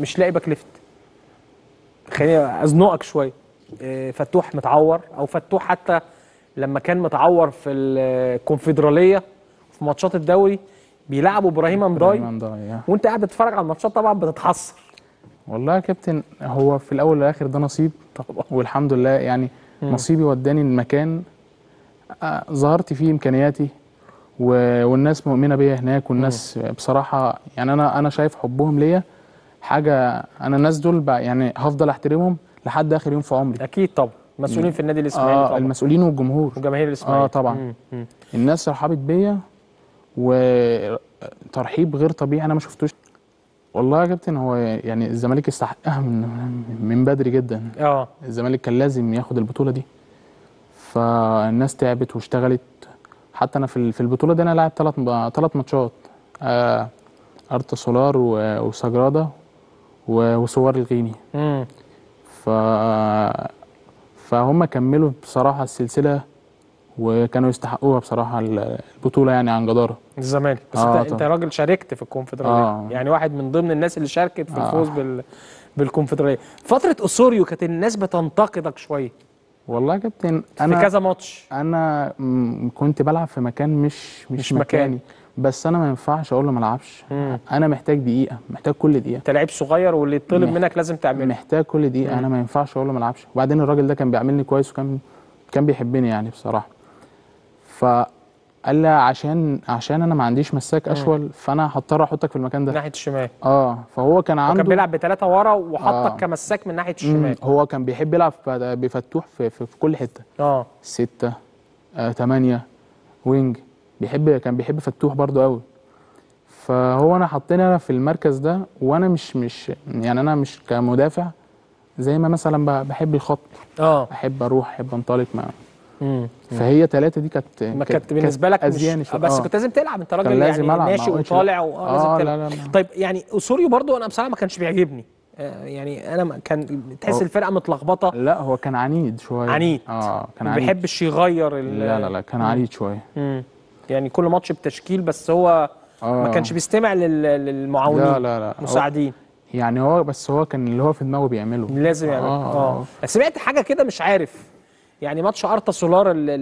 مش لاقي back left. خليني أزنقك شوية آه، فتوح متعور أو فتوح حتى لما كان متعور في الكونفدرالية في ماتشات الدوري بيلعبوا إبراهيم نداي. آه. وأنت قاعد بتتفرج على الماتشات طبعا بتتحسر. والله يا كابتن هو في الأول والآخر ده نصيب. طبعا. والحمد لله يعني نصيبي وداني المكان. آه، ظهرت فيه إمكانياتي والناس مؤمنة بيا هناك والناس بصراحة يعني أنا أنا شايف حبهم ليا. حاجة أنا الناس دول بقى يعني هفضل أحترمهم لحد آخر يوم في عمري. أكيد طبعا. مسؤولين في النادي الإسماعيلي آه طبعا. المسؤولين والجمهور. وجماهير الإسماعيلي. آه طبعا. مم. مم. الناس رحبت بيا وترحيب غير طبيعي أنا ما شفتوش. والله يا كابتن هو يعني الزمالك يستحقها من من بدري جدا. آه. الزمالك كان لازم ياخد البطولة دي. فالناس تعبت واشتغلت. حتى أنا في في البطولة دي أنا لاعب ثلاث ثلاث ماتشات. آه ارتا سولار و- وسجرادا و- وسوار الغيني. ف فهم كملوا بصراحة السلسلة وكانوا يستحقوها بصراحة ال- البطولة يعني عن جدارة الزمالك بس آه انت انت. راجل شاركت في الكونفدرالية آه. يعني واحد من ضمن الناس اللي شاركت في آه. الفوز بال بالكونفدرالية فترة اسوريو كانت الناس بتنتقدك شوية والله يا كابتن في أنا كذا ماتش أنا كنت بلعب في مكان مش مش, مش مش مكاني. مكاني بس أنا ما ينفعش أقول له ما ألعبش. مم. أنا محتاج دقيقة محتاج كل دقيقة. انت لعيب صغير واللي يطلب مح- منك لازم تعمله. محتاج كل دقيقة. أنا ما ينفعش أقول له ما ألعبش. وبعدين الراجل ده كان بيعاملني كويس وكان كان بيحبني يعني بصراحة. فقال لي عشان عشان أنا ما عنديش مساك اشول فأنا هضطر أحطك في المكان ده. ناحية الشمال. آه فهو كان عنده وكان بيلعب بثلاثه ورا وحطك آه. كمساك من ناحية مم، الشمال. هو كان بيحب يلعب بفتوح في, في, في كل حتة. آه. ستة آه، تمانية وينج. بيحب كان بيحب فتوح برضو قوي فهو أنا حطيني أنا في المركز ده وأنا مش مش يعني أنا مش كمدافع زي ما مثلا بحب الخط آه احب أروح احب أنطلق ما مم. فهي ثلاثة دي كانت ما كانت بالنسبة لك مش شوية. بس آه. كنت لازم تلعب أنت راجل يعني ما ناشئ قلتش وطالع. واه لازم آه، تلعب لا، لا، لا. طيب يعني اسوريو برضو أنا بصراحة ما كانش بيعجبني آه، يعني أنا ما- كان تحس الفرقة متلخبطة لا هو كان عنيد شوية عنيد. آه كان ما عنيد بيحبش يغير ال- لا لا لا كان عنيد شوية مم. يعني كل ماتش بتشكيل بس هو ما آه. كانش بيستمع لل- للمعاونين لا لا لا. مساعدين يعني هو بس هو كان اللي هو في دماغه بيعمله. لازم يعمل آه، آه, آه. سمعت حاجة كده مش عارف. يعني ماتش أرتا سولار اللي,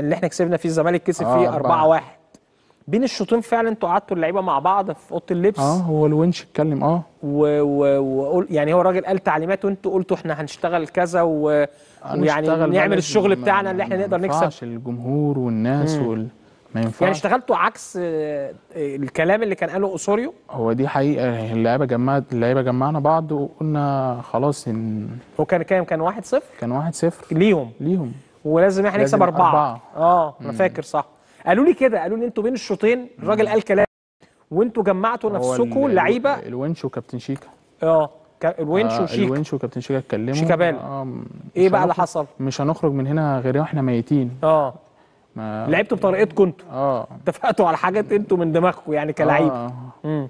اللي إحنا كسبنا فيه الزمالك كسب آه، فيه أربعة. 4 1 بين الشوطين فعلا أنتوا قعدتوا اللعيبة مع بعض في أوضة اللبس. آه هو الونش اتكلم آه. و... و... وقول يعني هو الراجل قال تعليمات وانتوا قلتوا إحنا هنشتغل كذا و... ويعني نعمل الشغل ما- بتاعنا اللي إحنا ما نقدر نكسب. الجمهور والناس وال... ما ينفعش. يعني اشتغلتوا عكس آه، الكلام اللي كان قاله اسوريو هو دي حقيقة اللعيبة جمعت اللعيبة جمعنا بعض وقلنا خلاص إن هو كان كام؟ كان 1 0 كان واحد صفر. ليهم. ليهم. ولازم إحنا نكسب أربعة. أربعة. آه أنا فاكر صح. قالوا لي كده قالوا لي أنتوا بين الشوطين الراجل قال كلام. وأنتوا جمعتوا نفسكم اللعيبه الونش وكابتن شيكا. آه الونش آه، وشيك الونش وكابتن شيكا اتكلموا. شيكابالا. آه إيه بقى اللي حصل؟ مش هنخرج من هنا غير وإحنا ميتين. آه. لعبتوا بطريقتكم أنتوا. آه. اتفقتوا على حاجات أنتوا من دماغكم يعني كلعيبه آه. مم.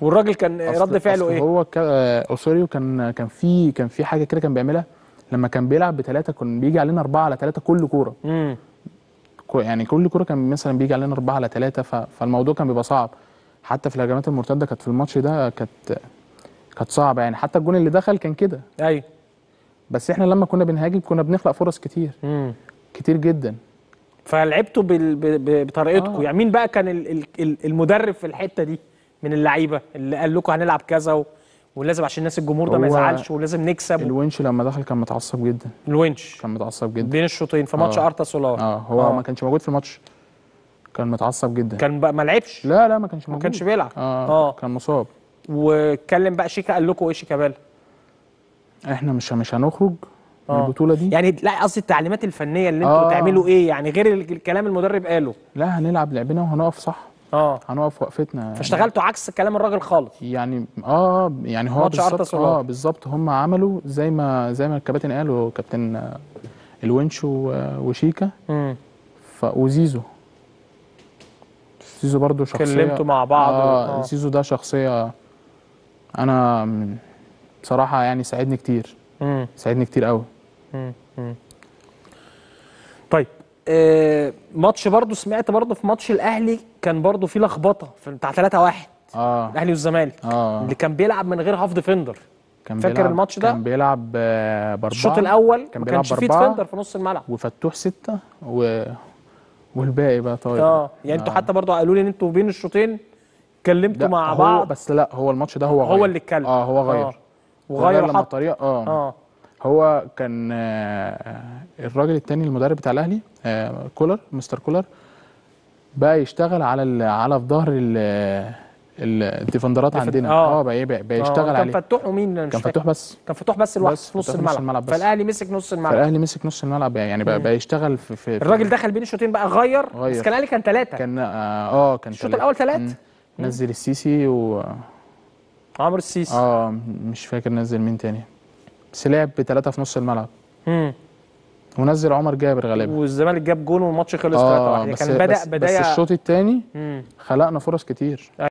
والراجل كان أصل- رد فعله أصل إيه؟ هو. آه، أوسوريو كان كان في كان في حاجة كده كان بيعملها. لما كان بيلعب بثلاثه كان بيجي علينا أربعة على ثلاثة كل كورة. امم يعني كل كورة كان مثلا بيجي علينا أربعة على ثلاثة. فالموضوع كان بيبقى صعب. حتى في الهجمات المرتدة كانت في الماتش ده كانت كانت صعبة يعني. حتى الجون اللي دخل كان كده. أيوه بس إحنا لما كنا بنهاجم كنا بنخلق فرص كتير. امم كتير جدا. فلعبتوا. بطريقتكم. آه. يعني مين بقى كان ال... ال... ال- المدرب في الحتة دي من اللعيبة اللي قال لكم هنلعب كذا و... ولازم عشان الناس الجمهور ده ما يزعلش ولازم نكسب الونش لما دخل كان متعصب جدا. الونش. كان متعصب جدا. بين الشوطين في ماتش آه. أرتا سولار. آه. هو آه. ما كانش موجود في الماتش. كان متعصب جدا. كان بقى ما لعبش. لا لا ما كانش ما موجود. كانش بيلعب. آه, آه. كان مصاب. واتكلم بقى شيكا قال لكم إيه شيكابالا إحنا مش مش هنخرج من آه. البطولة دي؟ يعني لا قصدي التعليمات الفنية اللي أنتوا آه. تعملوا إيه؟ يعني غير ال- الكلام المدرب قاله. لا هنلعب لعبنا وهنقف صح؟ آه. هنقف وقفتنا. فاشتغلتوا عكس كلام الراجل خالص. يعني آه يعني هو بالظبط. آه بالظبط هم عملوا زي ما زي ما الكباتن قالوا كابتن آه، الونش وشيكا. امم ف وزيزو. زيزو برضو شخصية. اتكلمتوا مع بعض. آه آه. زيزو ده شخصية أنا من- بصراحة يعني ساعدني كتير. امم ساعدني كتير قوي طيب آه ماتش برضو سمعت برضو في ماتش الأهلي كان برضو في لخبطة في بتاع 3 1 آه. الأهلي والزمالك. آه. اللي كان بيلعب من غير half defender. كان فاكر بيلعب الماتش ده؟ كان بيلعب آه، بأربعة. الشوط الأول كان ما بيلعب كانش فيه. defender في نص الملعب. وفتوح ستة و... والباقي بقى طاير. آه يعني أنتوا حتى برضو قالوا لي إن أنتوا بين الشوطين اتكلمتوا مع هو بعض. بس لا هو الماتش ده هو غير. هو اللي اتكلم. آه هو غير. آه. وغير لما حط. الطريقة آه, آه. هو كان آه، الراجل التاني المدرب بتاع الأهلي آه، كولر مستر كولر بقى يشتغل على على في ظهر ال- ال- الديفندرات defend- عندنا آه. آه بقى بقى, بقى آه، يشتغل كان عليه فتوح ومين مش كان. فتوح بس كان فتوح بس لوحده بس في نص الملعب, الملعب بس. فالأهلي مسك نص الملعب فالأهلي مسك نص الملعب يعني بقى, بقى يشتغل في, في الراجل دخل بين الشوطين بقى غير, بس غير. كان الأهلي كان ثلاثة كان آه آه، كان الشوط. الأول ثلاثة. نزل السيسي و عمرو السيسي آه مش فاكر نزل مين تاني بس لعب بثلاثه في نص الملعب مم. ونزل عمر جابر غالبا والزمالك جاب جون والماتش خلص 3-1 آه يعني بس كان بدا بدايه بس الشوط الثاني. خلقنا فرص كتير